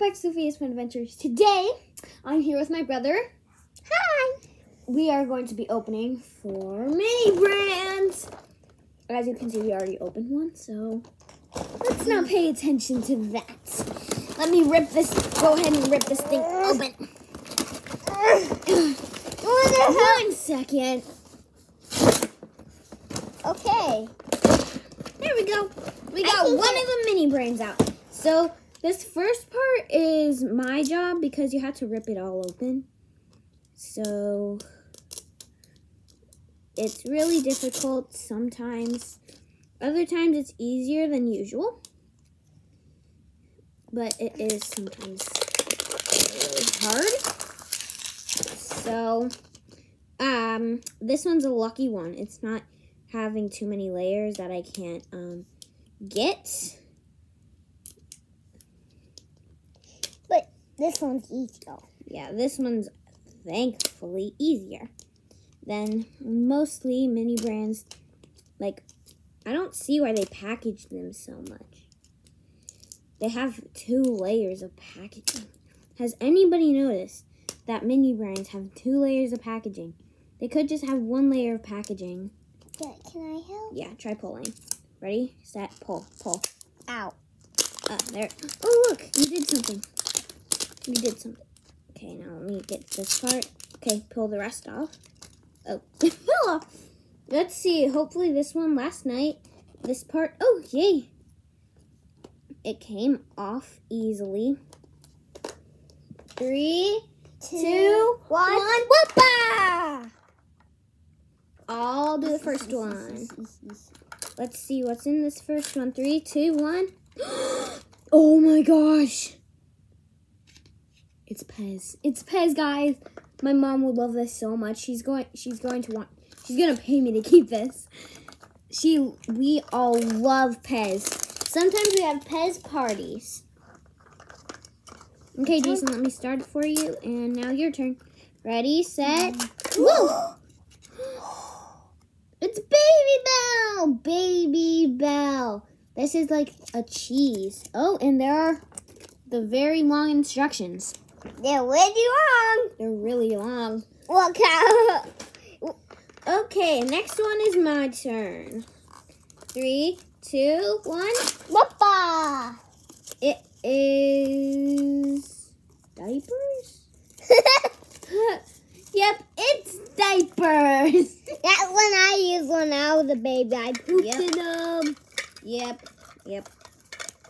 back to Sophia's Fun Adventures. Today, I'm here with my brother. Hi. We are going to be opening four mini brands. As you can see, we already opened one, so let's not pay attention to that. Let me rip this, go ahead and rip this thing open. One second. Okay. There we go. We got one of the mini brands out. So this first part is my job because you had to rip it all open. So it's really difficult sometimes. Other times it's easier than usual. But it is sometimes really hard. So um this one's a lucky one. It's not having too many layers that I can't um, get. But this one's easy though. Yeah, this one's thankfully easier than mostly mini brands. Like, I don't see why they package them so much. They have two layers of packaging. Has anybody noticed that mini brands have two layers of packaging? They could just have one layer of packaging. Yeah, Can I help? Yeah, try pulling. Ready, set, pull, pull. Ow. Uh, there. Oh, look, you did something. You did something. Okay, now let me get this part. Okay, pull the rest off. Oh, it fell off. Let's see. Hopefully, this one last night. This part. Oh, yay! It came off easily. Three, two, one. one. Whoopah! I'll do the first one. Let's see what's in this first one. Three, two, one. oh my gosh. It's Pez. It's Pez, guys. My mom would love this so much. She's going she's going to want she's gonna pay me to keep this. She we all love Pez. Sometimes we have Pez parties. Okay, Jason, let me start it for you. And now your turn. Ready, set, woo! It's Babybel! Baby Bell. This is like a cheese. Oh, and there are the very long instructions. They're really long. They're really long. Okay, next one is my turn. Three, two, one. Whoppa. It is diapers? yep, it's diapers. That's when I used when I was a baby. I pooped Yep. in them. Yep, yep.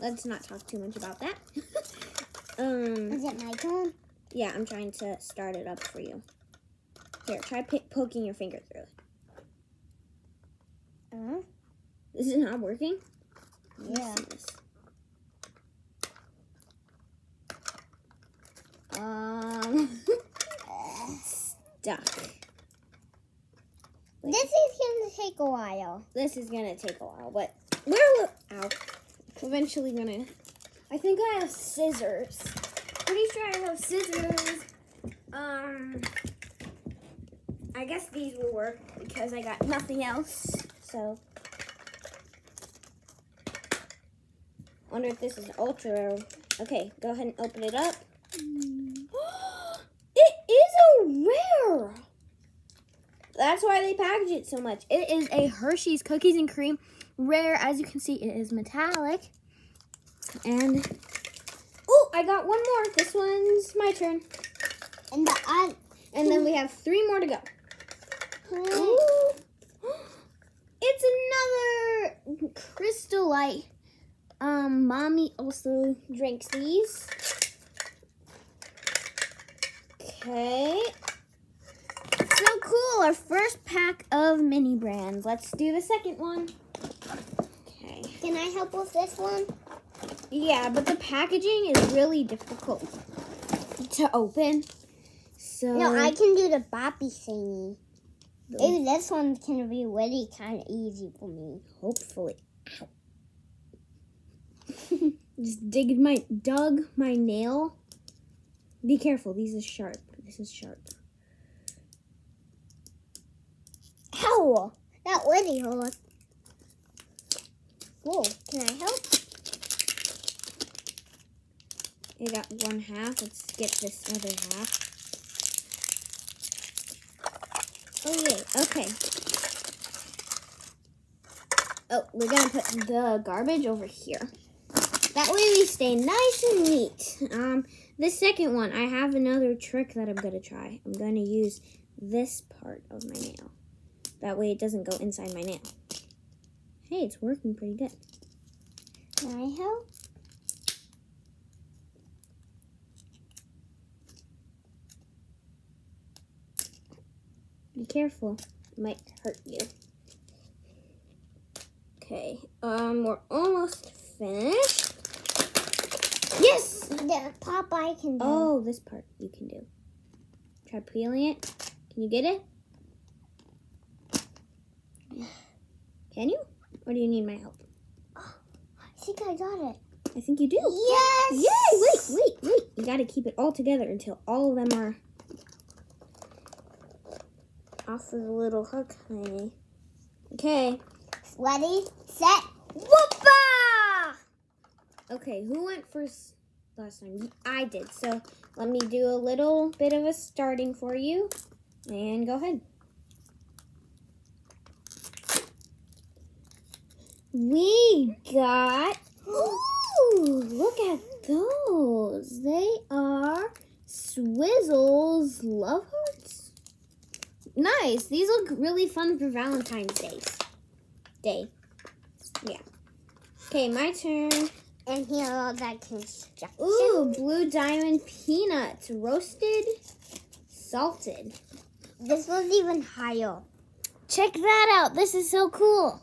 Let's not talk too much about that. um, Is it my turn? yeah, I'm trying to start it up for you. Here, try poking your finger through it. Uh, This is not working. Yeah. this. Um, stuck. this is gonna take a while. This is gonna take a while, but we're ow. Eventually gonna. I think I have scissors. Pretty sure I have scissors. Um, I guess these will work because I got nothing else. So, wonder if this is ultra. Rare. Okay, go ahead and open it up. it is a rare. That's why they package it so much. It is a Hershey's Cookies and Cream rare. As you can see, it is metallic. And oh, I got one more. This one's my turn. And the other. And then we have three more to go. Hmm. Ooh. It's another Crystal Light. Um, mommy also drinks these. Okay. So cool. Our first pack of mini brands. Let's do the second one. Okay. Can I help with this one? Yeah, but the packaging is really difficult to open. So No, I can do the boppy thingy. Maybe this one can be really kind of easy for me. hopefully. Just digged my dug my nail. Be careful. These is sharp. This is sharp. Ow! That really hurt. Whoa, can I help? I got one half. Let's get this other half. Oh yay, okay. Oh, we're gonna put the garbage over here. That way we stay nice and neat. Um, the second one, I have another trick that I'm gonna try. I'm gonna use this part of my nail. That way it doesn't go inside my nail. Hey, it's working pretty good. Can I help? Be careful. It might hurt you. Okay, um, we're almost finished. Yes! The Popeye can do. Oh, this part you can do. Try peeling it. Can you get it? Can you? Or do you need my help? I think I got it. I think you do. Yes! Yay! Wait, wait, wait. You gotta keep it all together until all of them are off of the little hook, honey. Okay. Ready, set, whoopa! Okay, who went first last time? I did. So let me do a little bit of a starting for you. And go ahead. We got. Ooh, look at those. They are Swizzles Love Hearts. Nice. These look really fun for Valentine's Day. Day. Yeah. Okay, my turn. And here are that construction. Ooh, blue diamond peanuts, roasted, salted. This was even higher. Check that out. This is so cool.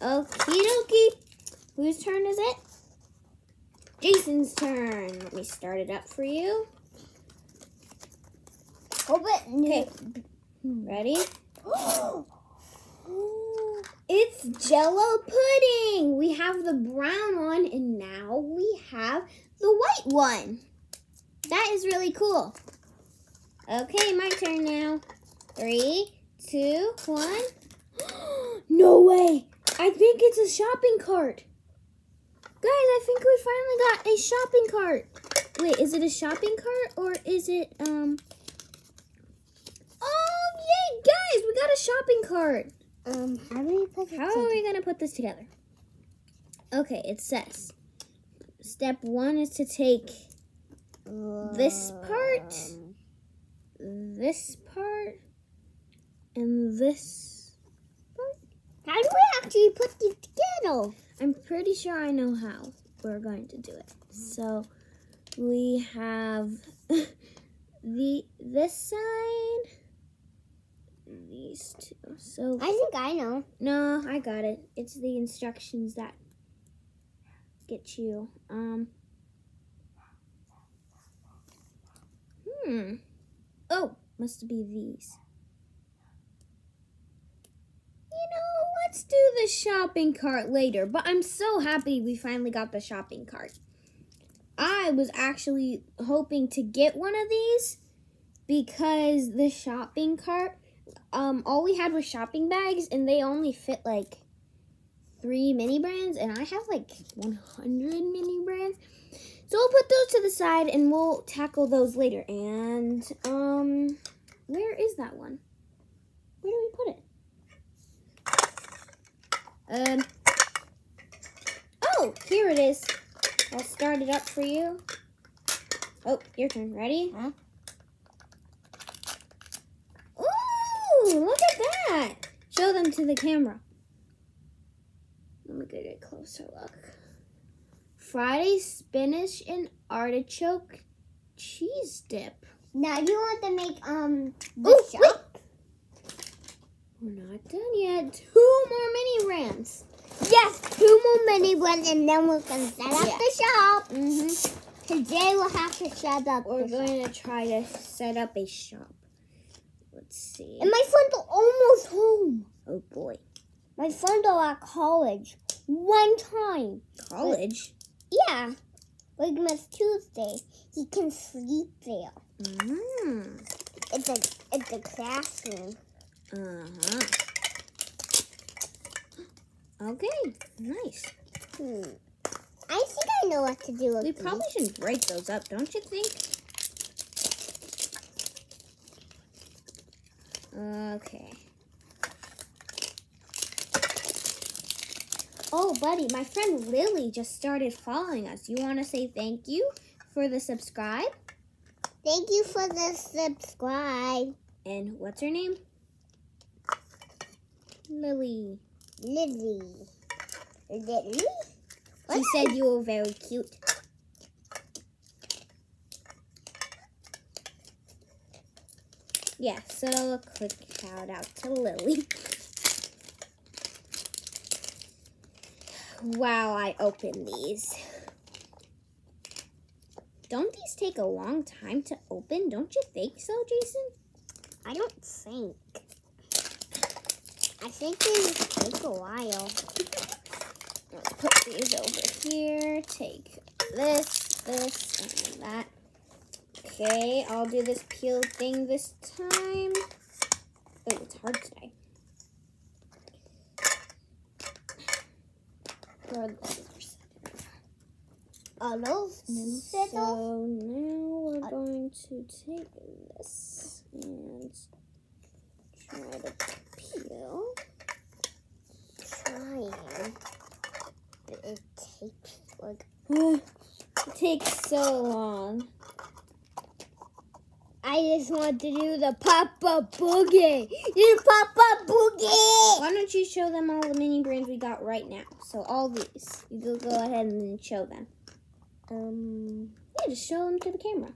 Okie dokie. Whose turn is it? Jason's turn. Let me start it up for you. Hope it. Okay. Ready? It's jello pudding. We have the brown one and now we have the white one. That is really cool. Okay, my turn now. Three, two, one. no way. I think it's a shopping cart. Guys, I think we finally got a shopping cart. Wait, is it a shopping cart or is it, um... Yay, guys, we got a shopping cart. Um, how do we put How are we going to put this together? Okay, it says step one is to take this part, this part, and this part. How do we actually put these together? I'm pretty sure I know how we're going to do it. So we have the this side, these two. So I think I know. No, I got it. It's the instructions that get you. Um. Hmm. Oh, must be these. You know, let's do the shopping cart later. But I'm so happy we finally got the shopping cart. I was actually hoping to get one of these because the shopping cart um all we had was shopping bags and they only fit like three mini brands and I have like 100 mini brands. So we'll put those to the side and we'll tackle those later. And um where is that one? Where do we put it? Um Oh, here it is. I'll start it up for you. Oh, your turn. Ready? Huh? Ooh, look at that. Show to the camera. Let me get a closer look. Friday spinach and artichoke cheese dip. Now you want to make um the Ooh, shop? We're not done yet. Two more mini ramps. Yes, two more mini ones, and then we can set up Yeah. the shop. Mm-hmm. Today we'll have to set up. We're the shop. going to try to set up a shop. Let's see. And my friends are almost home. Oh boy. My friends are at college. One time. College? Yeah. Like Miss Tuesday. He can sleep there. Mm. It's a it's a classroom. Uh-huh. Okay, nice. Hmm. I think I know what to do with We these. probably should break those up, don't you think? Okay. Oh, buddy, my friend Lily just started following us. You want to say thank you for the subscribe? Thank you for the subscribe, And what's her name? Lily. Lizzie. Lily? She said you were very cute. Yeah, so a quick shout out to Lily. Wow, I open these. Don't these take a long time to open? Don't you think so, Jason? I don't think. I think they take a while. Let's put these over here. Take this, this, and that. Okay, I'll do this peel thing this time. Oh, it's hard today. Throw the scissors. Are? So now we're going to take this and try to peel. trying. But it takes like it takes so long. I just want to do the Papa Boogie. The Papa Boogie. Why don't you show them all the mini brands we got right now? So all these. You go, go ahead and show them. Um, Yeah, just show them to the camera.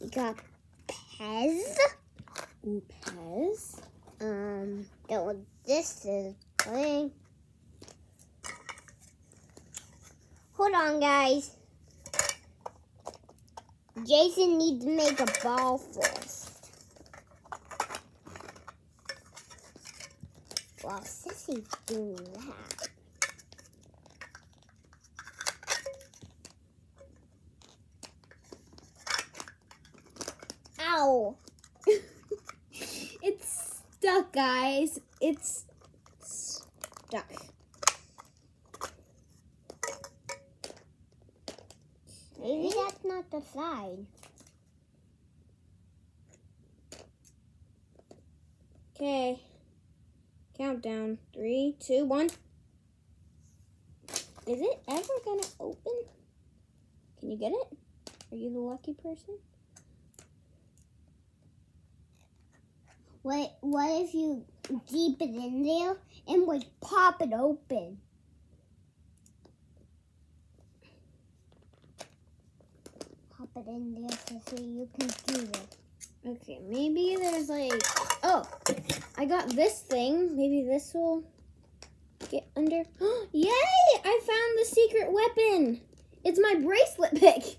we got Pez. Ooh, Pez. Um, that what this is playing. Hold on, guys. Jason needs to make a ball first. While Sissy's doing that. Ow! It's stuck, guys. It's stuck. Maybe side. Okay. Countdown. Three, two, one. Is it ever gonna open? Can you get it? Are you the lucky person? What what if you deep it in there and like pop it open? It in there so you can do it. Okay, maybe there's like. Oh, I got this thing. Maybe this will get under. Yay! I found the secret weapon. It's my bracelet pick.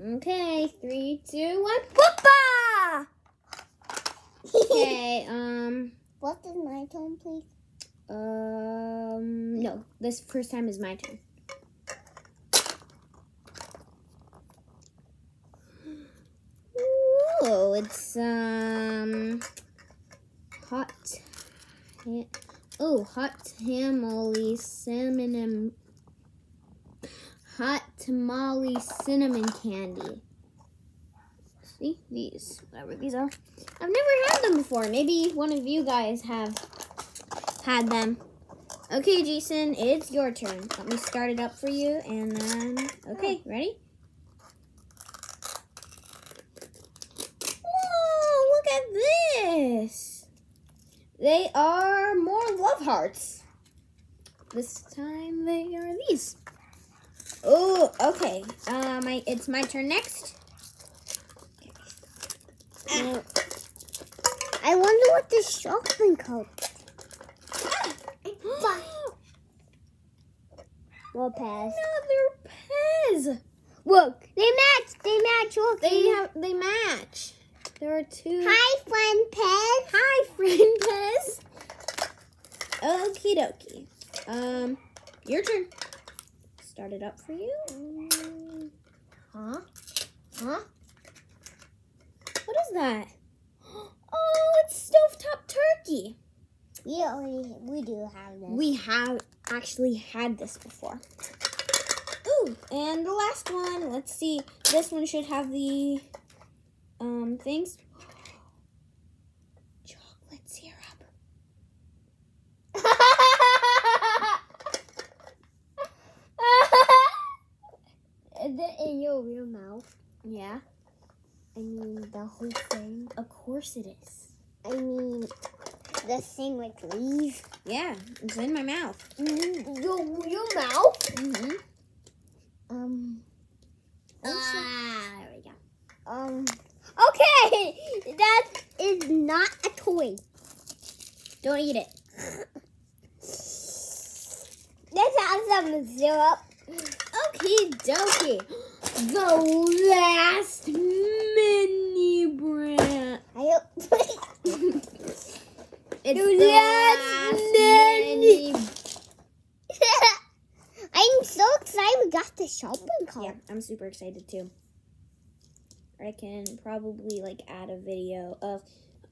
Okay, three, two, one. Whoopa! Okay, um, What is my turn, please? Um, no, this first time is my turn. Ooh, it's um hot. Oh, hot tamale cinnamon. Hot tamale cinnamon candy. See these, whatever these are. I've never had them before. Maybe one of you guys have had them. Okay, Jason, it's your turn. Let me start it up for you, and then okay, ready? Whoa, look at this. They are more love hearts. This time they are these. Oh, okay. Uh, my it's my turn next. Uh, I wonder what this chocolate called. Well, pass. Another Pez. Look, they match. They match. Look, They have they match. There are two. Hi, friend Pez. Hi, friend Pez. Okie dokie. Um, your turn. Start it up for you. Huh? Huh? What is that? Oh, it's stovetop turkey. We already we do have this. We have actually had this before. Ooh, and the last one. Let's see. This one should have the um things. Chocolate syrup. Is it in your real mouth? Yeah, I mean the whole thing. of course it is. I mean the thing like leaves. Yeah, it's in my mouth. Mm, your your mouth. Mm-hmm. Um. Ah, there we go. Um. Okay, that is not a toy. Don't eat it. Let's have some syrup. Okay, dokie. The last mini brand. I hope. It's The last last mini- mini. I'm so excited we got the shopping cart. Yeah. I'm super excited too. I can probably like add a video of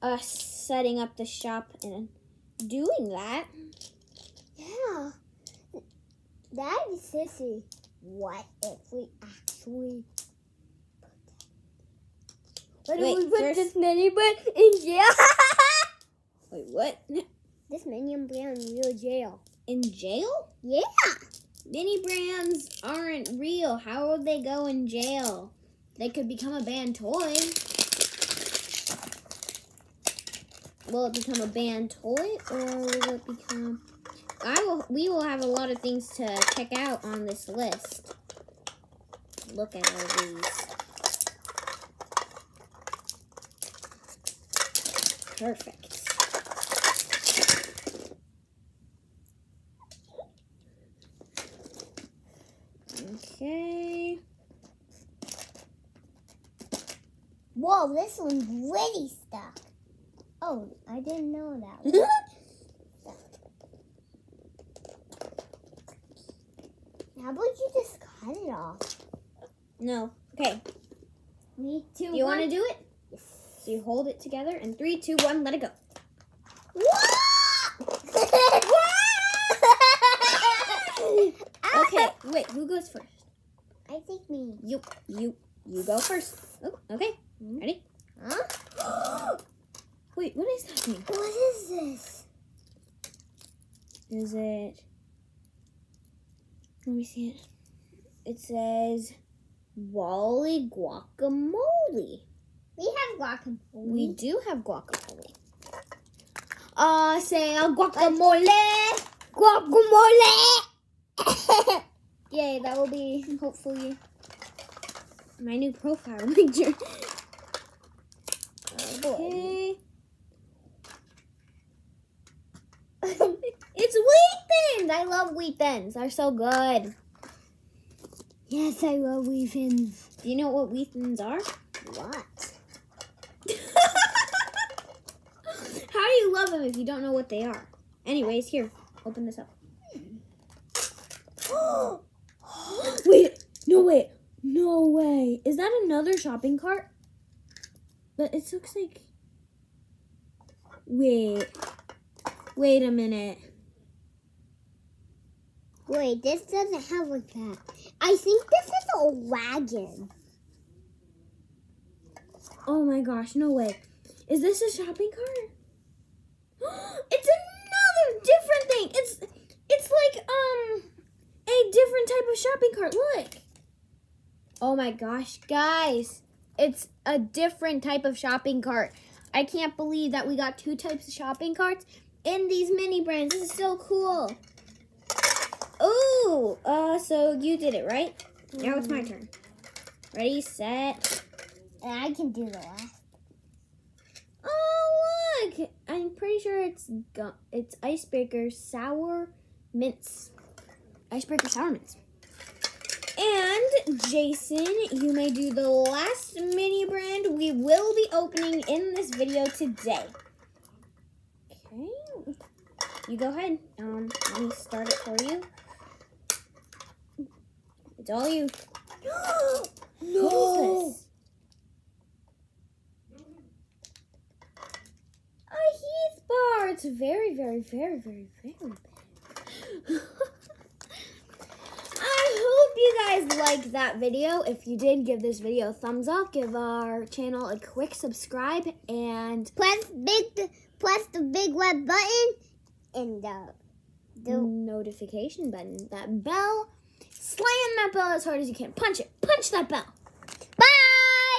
us setting up the shop and doing that. Yeah. That is sissy. What if we actually What Wait, if we put this mini brand in jail? Wait, what? this mini brand real jail. In jail? Yeah. Mini brands aren't real. How would they go in jail? They could become a banned toy. Will it become a banned toy or will it become I will we will have a lot of things to check out on this list. Look at all these. Perfect. Okay. Whoa, this one's really stuck. Oh, I didn't know that. How about you just cut it off? no. Okay. Me too. Do you want to do it? So you hold it together and three, two, one, let it go. Okay, wait, who goes first? I think me. You, you, you go first. Oh, okay. Ready? Huh? Wait, what is that thing? What is this? Is it? Let me see it. It says Wholly guacamole. We have guacamole. We do have guacamole. Uh, say a guacamole. guacamole. Yay, that will be hopefully my new profile picture. Okay. It's wheat thins. I love wheat thins. They're so good. yes, I love weavings. Do you know what wheat thins are? What? How do you love them if you don't know what they are? Anyways, here, open this up. wait, no wait, no way. Is that another shopping cart? But it looks like. Wait, wait a minute. Wait, this doesn't have like that. I think this is a wagon. Oh my gosh, no way. Is this a shopping cart? it's another different thing. It's it's like um a different type of shopping cart. Look. Oh my gosh, guys. It's a different type of shopping cart. I can't believe that we got two types of shopping carts in these mini brands. This is so cool. Ooh, uh so you did it, right? Now it's my turn. Ready, set, And I can do the last. Oh look! I'm pretty sure it's it's icebreaker sour mints. Icebreaker sour mints. And Jason, you may do the last mini brand we will be opening in this video today. Okay. You go ahead. Um, let me start it for you. It's all you. This? A Heath bar. it's very, very, very, very, very big. You guys liked that video. If you did, give this video a thumbs up. Give our channel a quick subscribe and Press big, press the big red button and the, the notification button. That bell. Slam that bell as hard as you can. Punch it. Punch that bell.